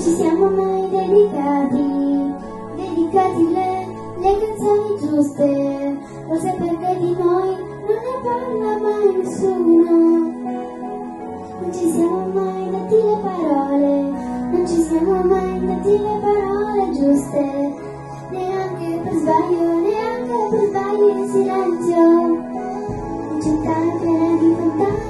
ci siamo mai dedicati, dedicati le, le canzoni giuste, forse perché di noi non ne parla mai nessuno. Non ci siamo mai detti le parole, non ci siamo mai detti le parole giuste, neanche per sbaglio, neanche per sbaglio in silenzio. In città che era diventata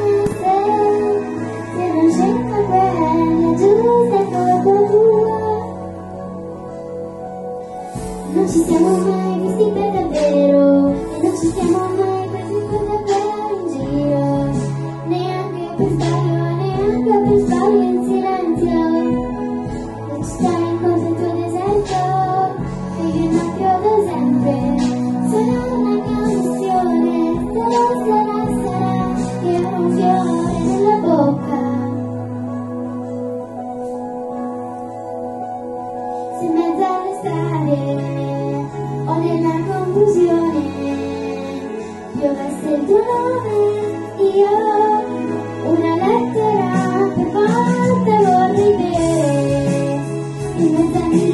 un sistema mai distinto e vero, è un sistema mai una lettera per volta vorrei vedere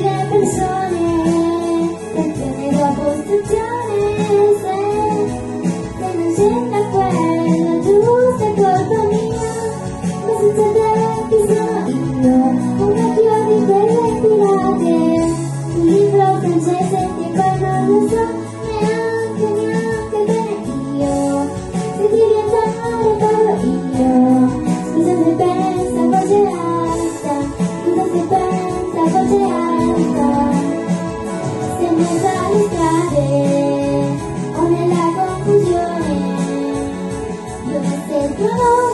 Me me de o en